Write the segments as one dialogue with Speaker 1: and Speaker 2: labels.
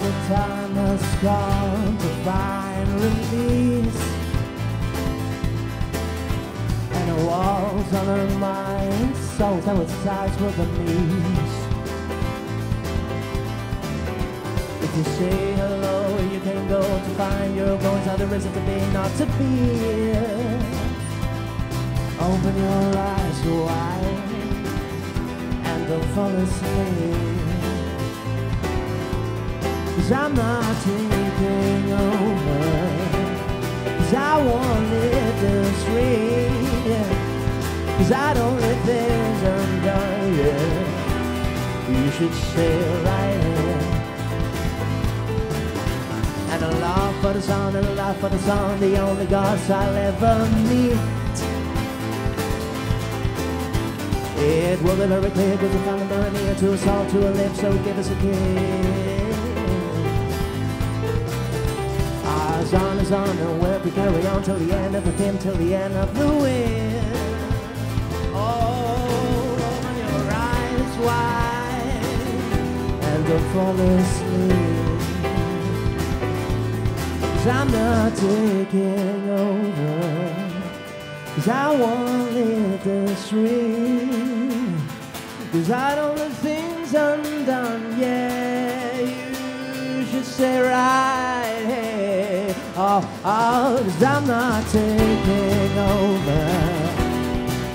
Speaker 1: the time has come to find release. And the walls on mind, souls that with sides with the knees. If you say hello, you can go to find your goals. How there isn't to be, not to be. Open your eyes wide and don't fall asleep. Cause I'm not taking over. Cause I won't live this way. Cause I don't let things undone yet. You should stay right. And a love for the sun and a love for the sun, the only gods I'll ever meet. It will be very clear a burn near to us all to a live, so give us a kiss. Ours on is on and we'll be carry on till the end of the film, till the end of the wind. Oh, open your eyes wide and don't fall asleep. Cause I'm not taking over. Cause I won't live this way. Cause I don't let things undone. Yeah, you should say right. Oh, oh, cause I'm not taking over.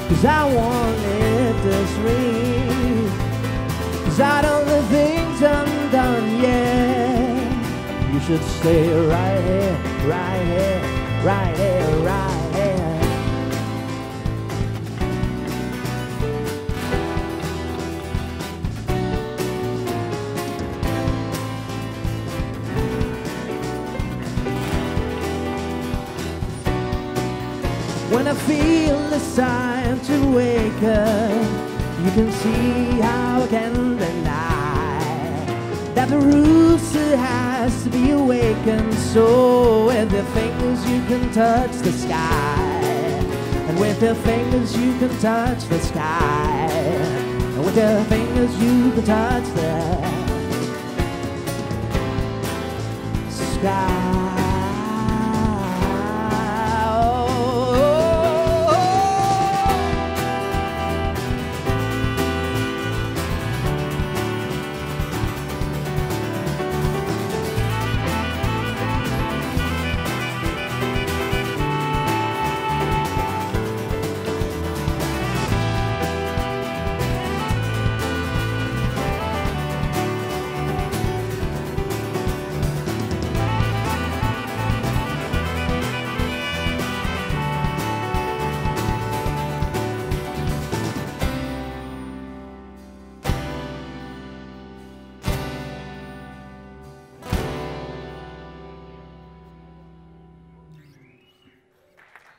Speaker 1: Cause I won't live this. Cause I don't let things undone. yet. you should stay right here, right here, right here, right When I feel it's time to wake up, you can see how I can deny that the rooster has to be awakened. So with your fingers you can touch the sky, and with your fingers you can touch the sky, and with your fingers you can touch the sky.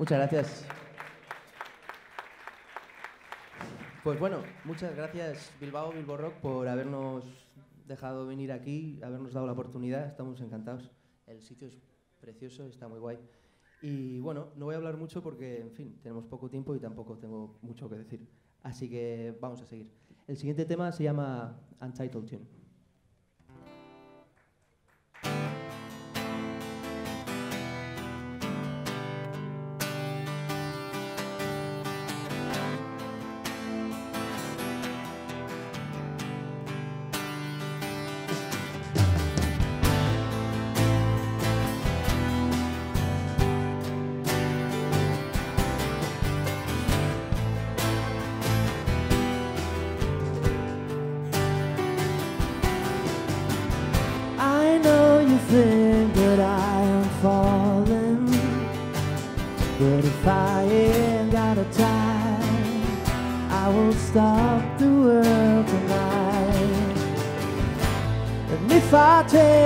Speaker 1: Muchas gracias.
Speaker 2: Pues bueno, muchas gracias Bilbao, Bilbo Rock, por habernos dejado venir aquí, habernos dado la oportunidad, estamos encantados. El sitio es precioso, está muy guay. Y bueno, no voy a hablar mucho porque, en fin, tenemos poco tiempo y tampoco tengo mucho que decir. Así que vamos a seguir. El siguiente tema se llama Untitled Tune.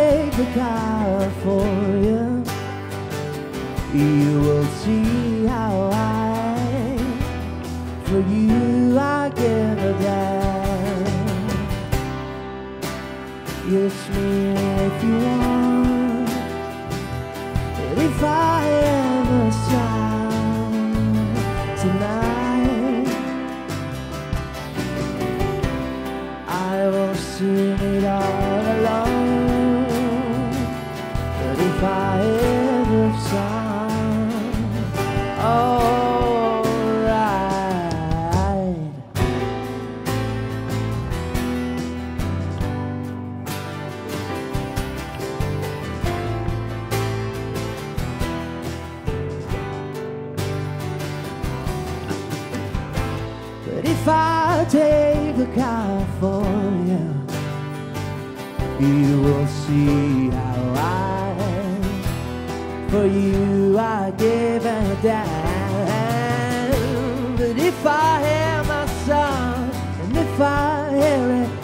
Speaker 1: Take the car for you, you will see how I, for you, I give a damn. Kiss me if you want. But if I ever Take Bodega, California. You will see how I, for you, I give and a damn. But if I hear my song, and if I hear it,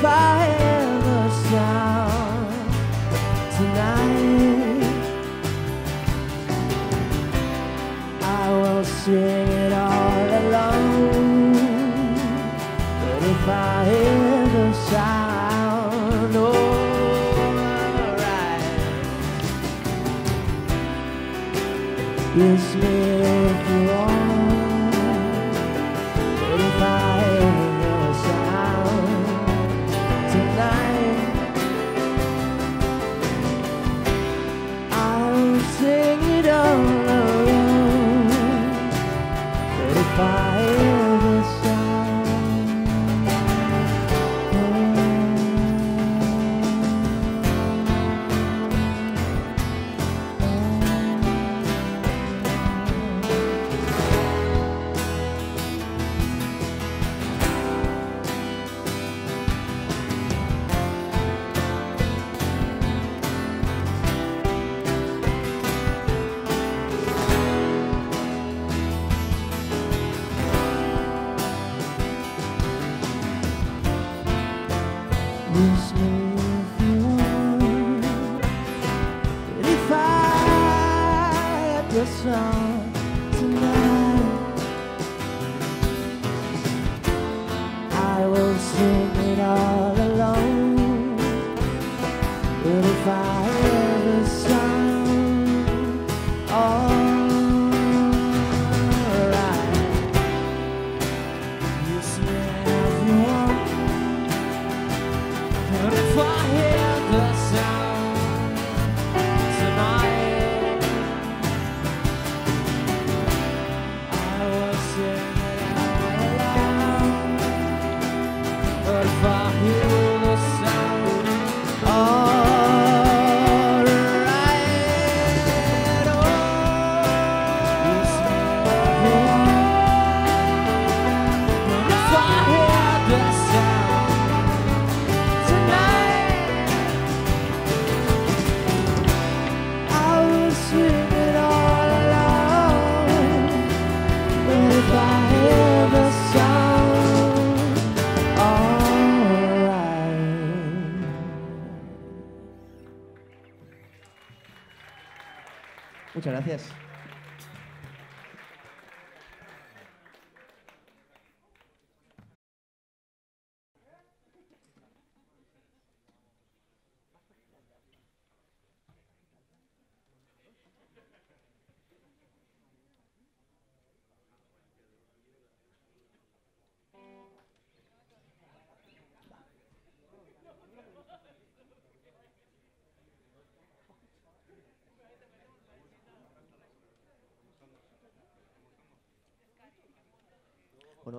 Speaker 1: fire. if I ever sound. Oh.
Speaker 2: Muchas gracias.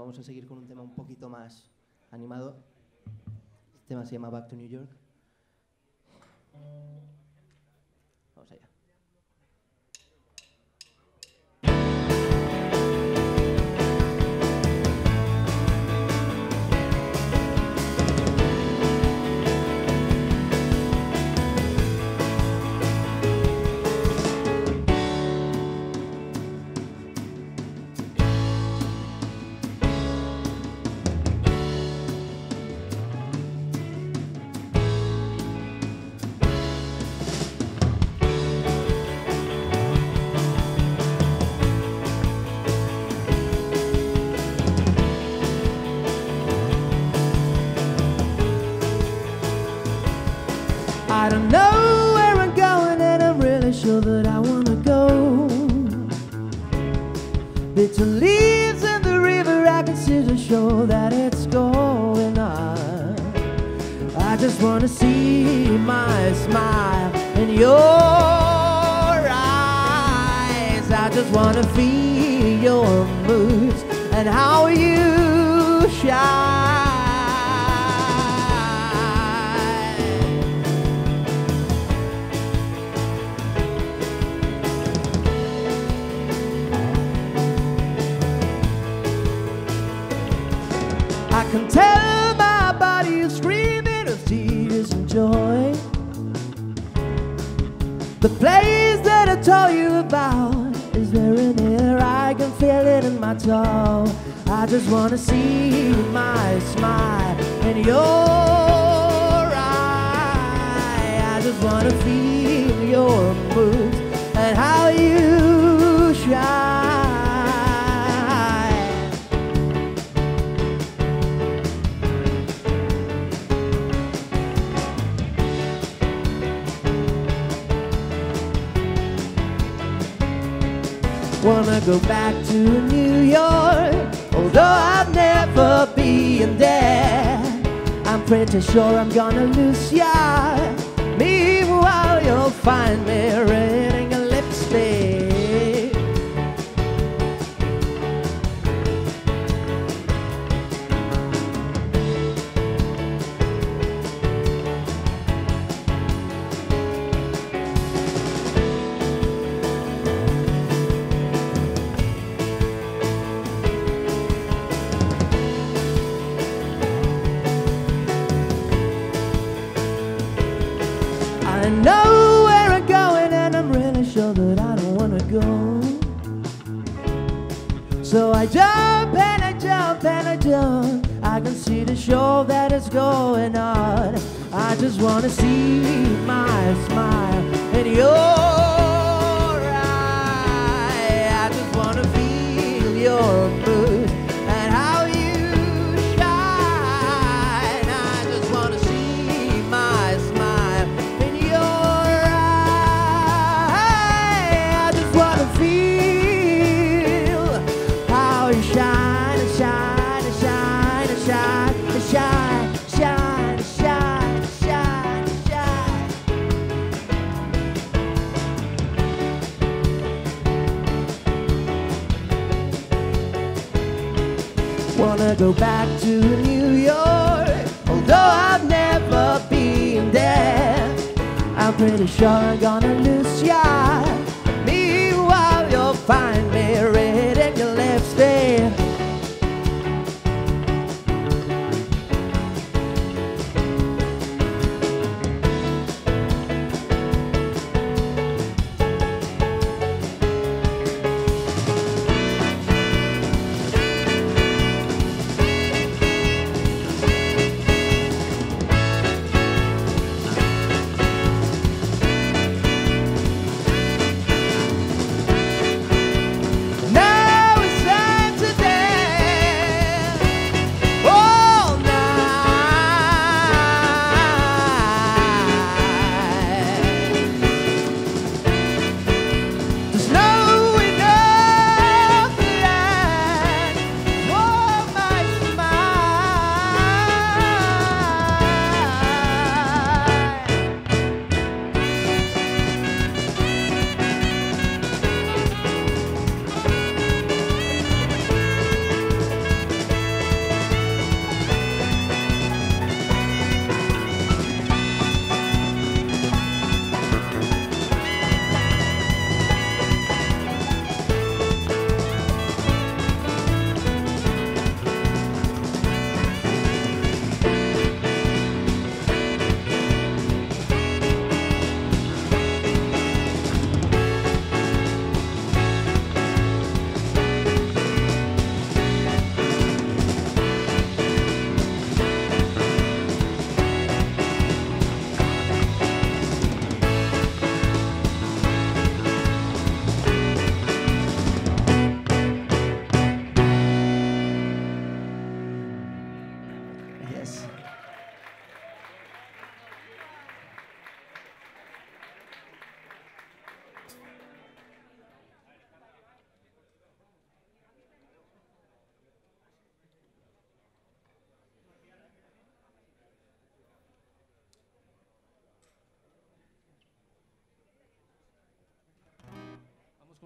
Speaker 2: vamos a seguir con un tema un poquito más animado. Este tema se llama Back to New York.
Speaker 1: doll. I just wanna see my smile in your eye. I just wanna feel your moves and how you go back to New York, although I've never been there. I'm pretty sure I'm gonna lose ya. Meanwhile, you'll find me. you're gonna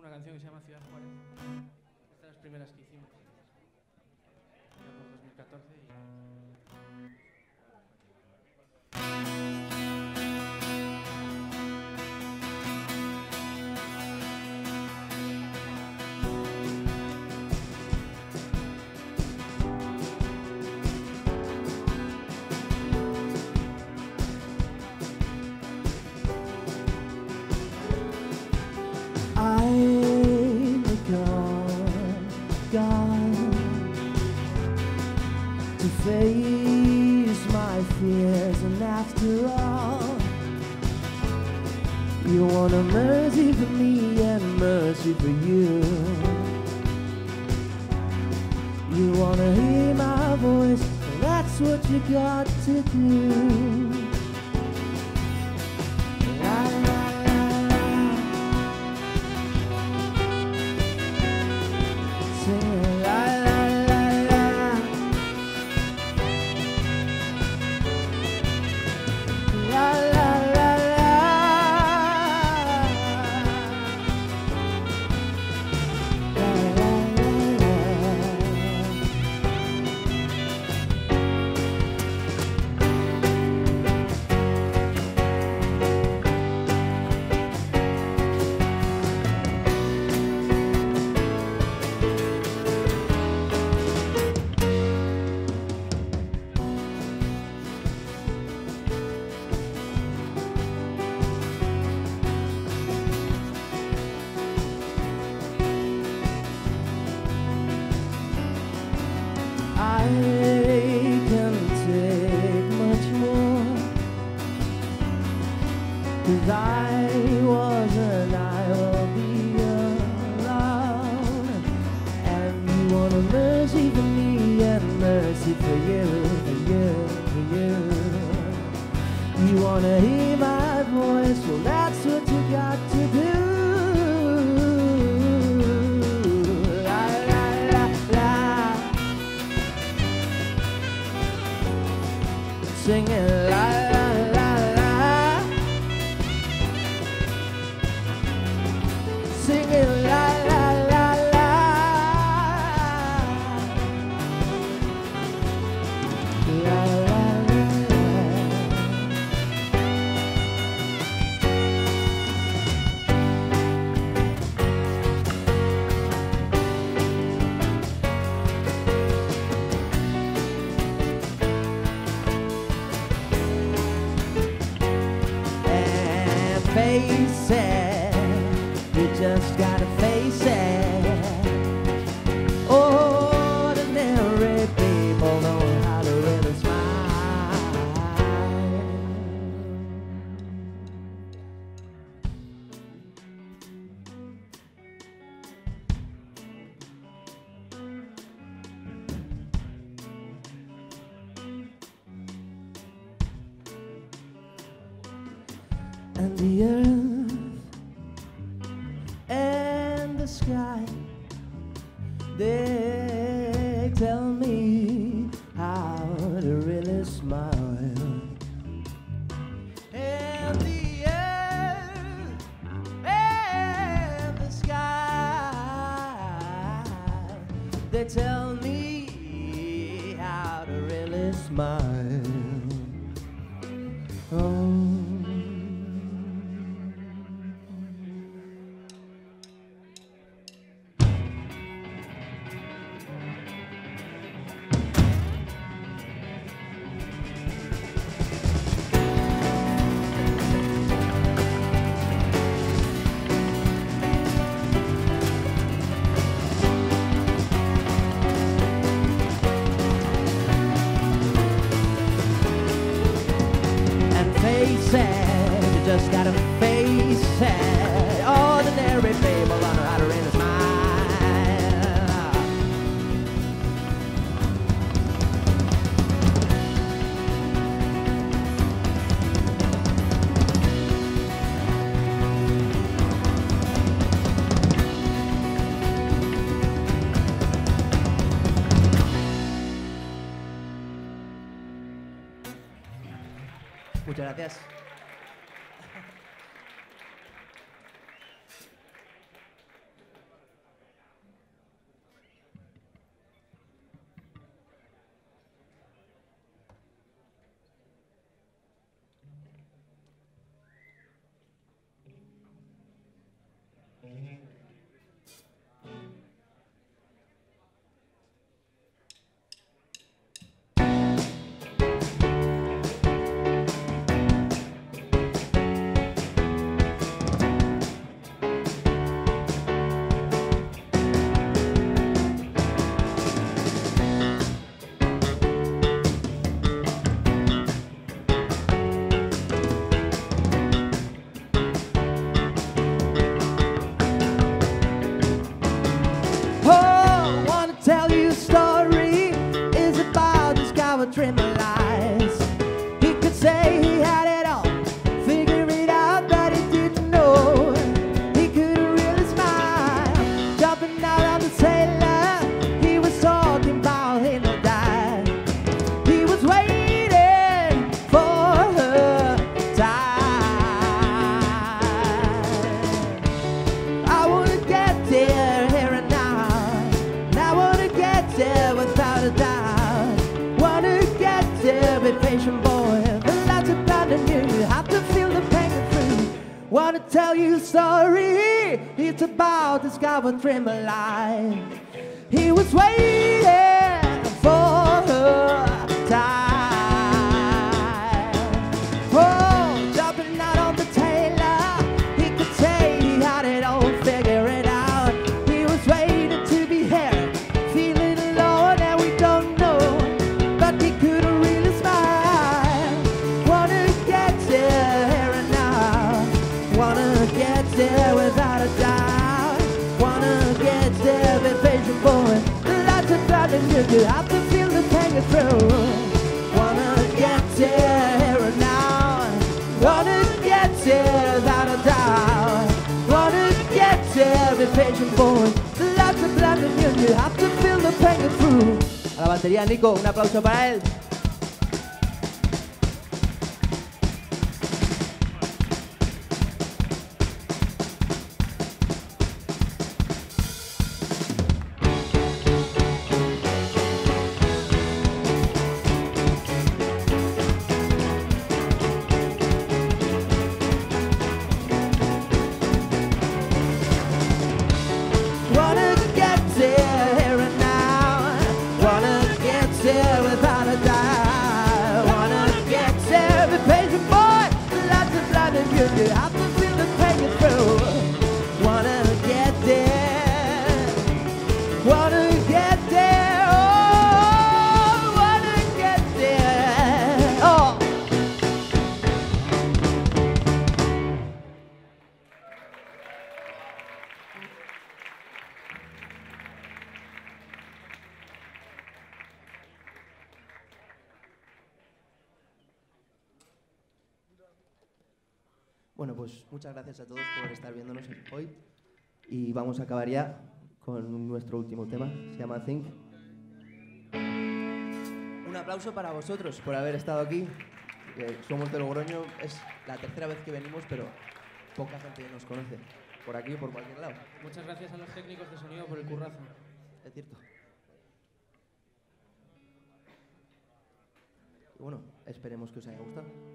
Speaker 3: una canción que se llama Ciudad Juárez. Esta es las primeras que hicimos. Ya por 2014 y...
Speaker 1: you wanna hear my voice? Well, that's what you got to do. singing and the earth. Tell you a story. It's about this guy with dream alive. He was waiting for her lights are blinding you. You have to feel the pain through. Wanna get there here and now. Wanna get there without a doubt. Wanna get there, be patient, boy. The lights are blinding you. You have to feel the pain through.
Speaker 2: A la batería, Nico, un aplauso para él. Bueno, pues muchas gracias a todos por estar viéndonos hoy. Y vamos a acabar ya con nuestro último tema, se llama Think. Un aplauso para vosotros por haber estado aquí. que somos de Logroño, es la tercera vez que venimos, pero poca gente nos conoce. Por aquí o por cualquier lado.
Speaker 3: Muchas gracias a los técnicos de sonido por el currazo.
Speaker 2: Es cierto. Y bueno, esperemos que os haya gustado.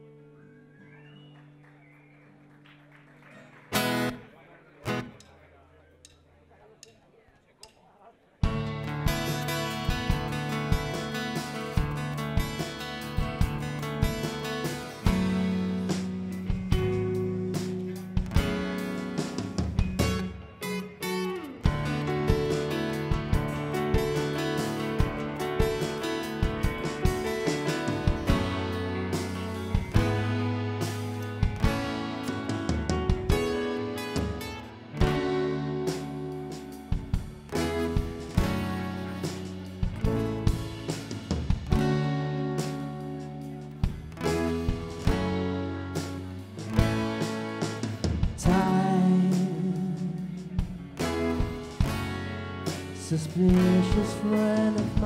Speaker 1: Suspicious friend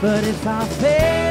Speaker 1: But if I fail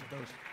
Speaker 1: A todos.